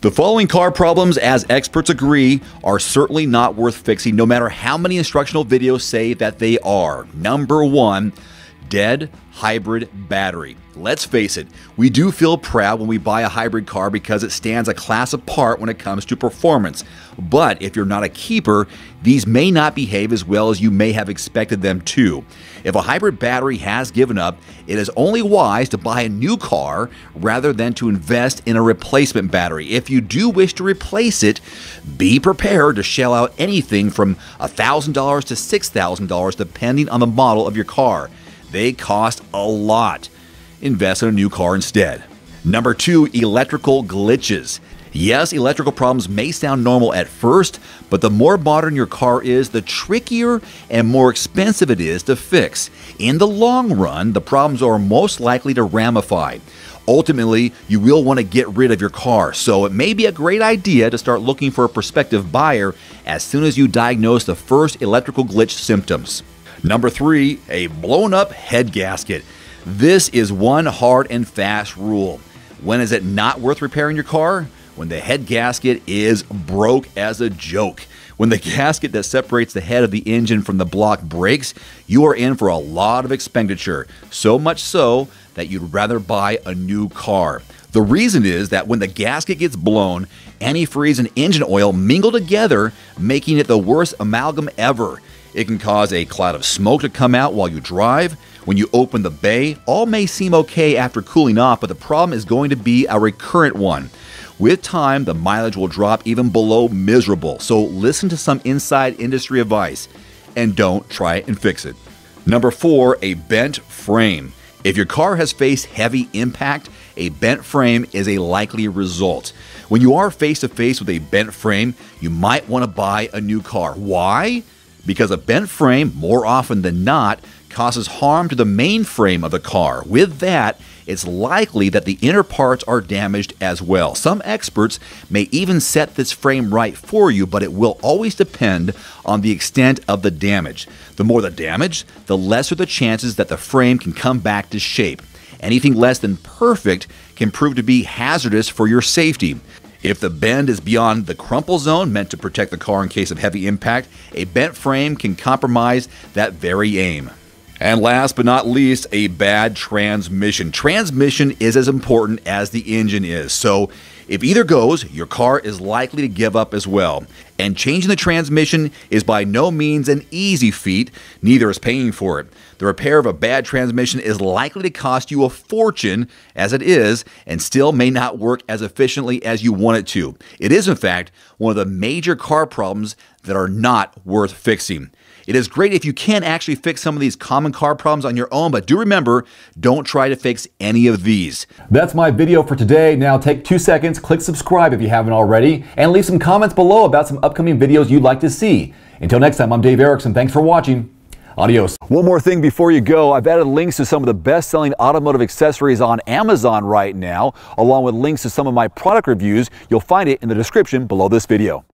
The following car problems, as experts agree, are certainly not worth fixing, no matter how many instructional videos say that they are. Number one, dead hybrid battery. Let's face it, we do feel proud when we buy a hybrid car because it stands a class apart when it comes to performance. But if you're not a keeper, these may not behave as well as you may have expected them to. If a hybrid battery has given up, it is only wise to buy a new car rather than to invest in a replacement battery. If you do wish to replace it, be prepared to shell out anything from $1,000 to $6,000 depending on the model of your car. They cost a lot. Invest in a new car instead. Number two, electrical glitches. Yes, electrical problems may sound normal at first, but the more modern your car is, the trickier and more expensive it is to fix. In the long run, the problems are most likely to ramify. Ultimately, you will want to get rid of your car, so it may be a great idea to start looking for a prospective buyer as soon as you diagnose the first electrical glitch symptoms. Number three, a blown up head gasket. This is one hard and fast rule. When is it not worth repairing your car? When the head gasket is broke as a joke. When the gasket that separates the head of the engine from the block breaks, you are in for a lot of expenditure. So much so that you'd rather buy a new car. The reason is that when the gasket gets blown, antifreeze and engine oil mingle together, making it the worst amalgam ever. It can cause a cloud of smoke to come out while you drive. When you open the bay, all may seem okay after cooling off, but the problem is going to be a recurrent one. With time, the mileage will drop even below miserable, so listen to some inside industry advice and don't try and fix it. Number four, a bent frame. If your car has faced heavy impact, a bent frame is a likely result. When you are face to face with a bent frame, you might want to buy a new car. Why? Because a bent frame, more often than not, causes harm to the main frame of the car. With that, it's likely that the inner parts are damaged as well. Some experts may even set this frame right for you, but it will always depend on the extent of the damage. The more the damage, the lesser the chances that the frame can come back to shape. Anything less than perfect can prove to be hazardous for your safety. If the bend is beyond the crumple zone meant to protect the car in case of heavy impact, a bent frame can compromise that very aim. And last but not least, a bad transmission. Transmission is as important as the engine is. So if either goes, your car is likely to give up as well. And changing the transmission is by no means an easy feat, neither is paying for it. The repair of a bad transmission is likely to cost you a fortune as it is, and still may not work as efficiently as you want it to. It is, in fact, one of the major car problems that are not worth fixing. It is great if you can actually fix some of these common car problems on your own, but do remember, don't try to fix any of these. That's my video for today. Now take two seconds, click subscribe if you haven't already, and leave some comments below about some upcoming videos you'd like to see. Until next time, I'm Dave Erickson. Thanks for watching. Adios. One more thing before you go, I've added links to some of the best selling automotive accessories on Amazon right now, along with links to some of my product reviews. You'll find it in the description below this video.